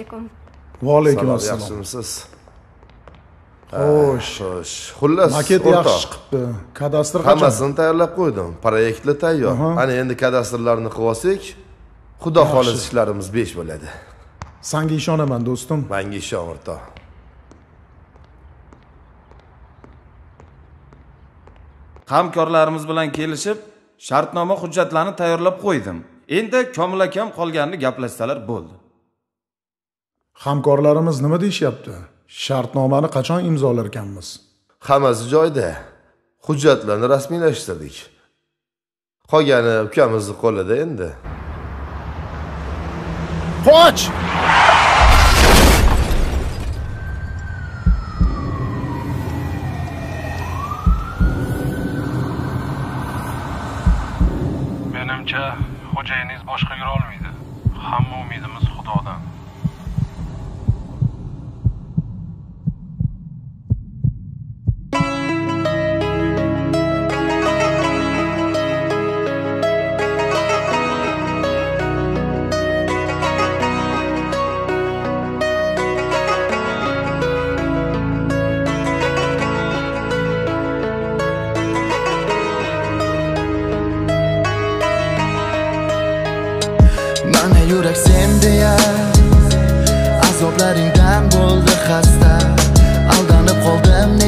alaykum va alaykum Salom, assalom yaxshimisiz xo'sh xo'sh xullas maket yaxshi chiqibdi kadastr qachon hammasini tayyorlab qo'ydim proyektlar tayyor ana endi kadastrlarni qilib olsak xudo xohlasa ishlarimiz besh bo'ladi sanga ishonaman do'stim manga ishon o'rtoq hamkorlarimiz bilan kelishib shartnoma hujjatlarini tayyorlab qo'ydim endi komil akam qolganini gaplashsalar bo'ldi hamkorlarimiz nima deyishyapti? Shartnomani qachon imzolarkanmiz? Hammasi joyida. Hujjatlarni rasmiylashtirdik. Qolgani ukamizni qo'lida endi. Qoch! Menimcha xo'jayiningiz boshqa yurolmaydi yurak sen deya azoblaringdan bo'ldi xasta. Aldanib qoldim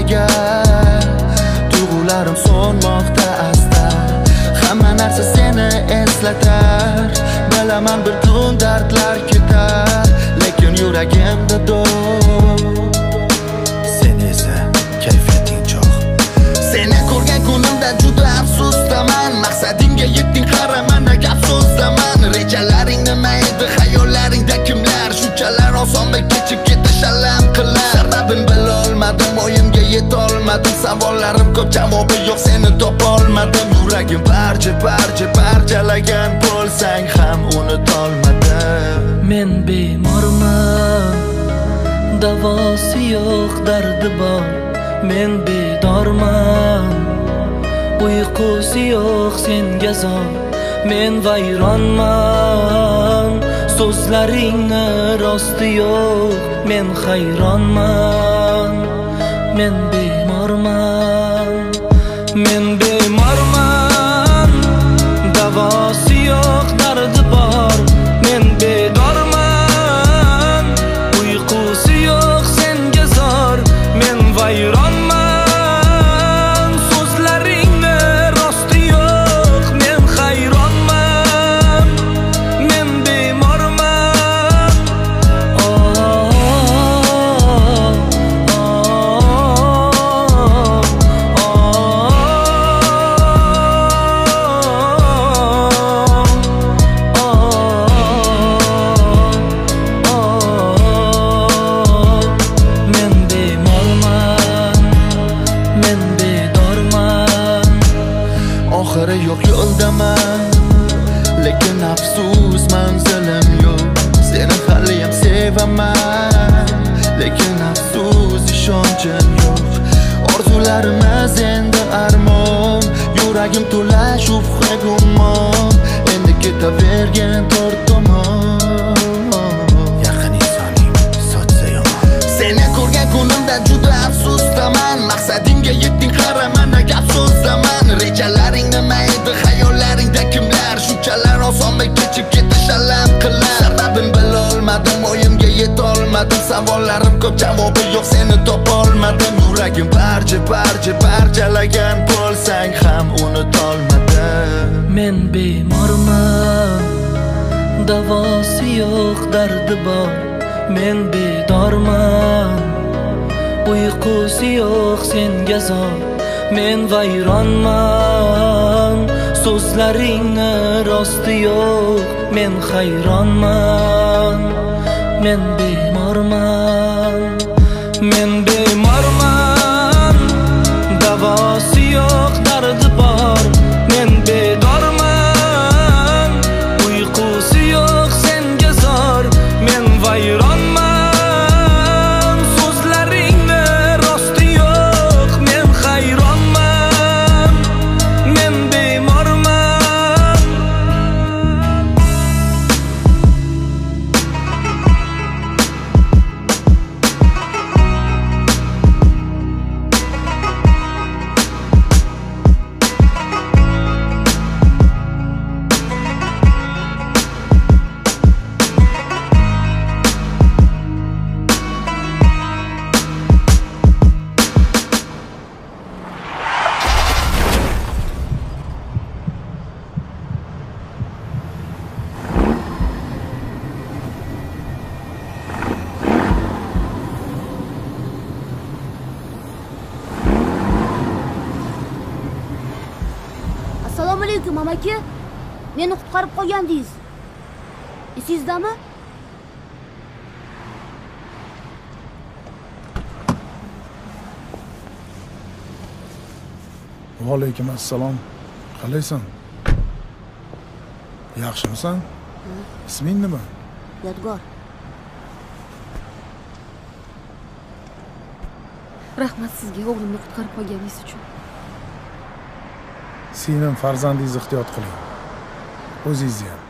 yetolmadim savollarim ko'p javobi yo'q. Seni topolmadim yuragim parcha parcha parchalagan bo'lsang ham unutolmadim men bemorman davosi yo'q dardi bor. Men bedorman uyqusi yo'q senga zor. Men vayronman so'zlaringni rosti yo'q. Men hayronman men bemorman oxiri yo'q yo'ldaman lekin afsus manzilim yo'q. Seni haliyam sevaman lekin afsus ishonchim yo'q. Orzularimiz endi armon yuragim to'la shubha gumon endi ketavergin bilolmadim o'yimga yetolmadim. Savollarim ko'p javobi yo'q seni topolmadim yuragim parcha parcha parchalagan bo'lsang ham unutolmadim men bemorman davosi yo'q dardi bor. Men bedorman uyqusi yo'q senga zor. Men vayronman so'zlaringni rosti yo'q. Men hayronman. мен беймарман мен бей lekin amaki meni qutqarib qolgandingiz. Esingizdami vaalaykum assalom. Qalaysan? Yaxshimisan? Isming nima? Yodgor. Rahmat sizga o'g'limni qutqarib qolganingiz uchun singlim farzandingizni ehtiyot qiling. O'zingizni ham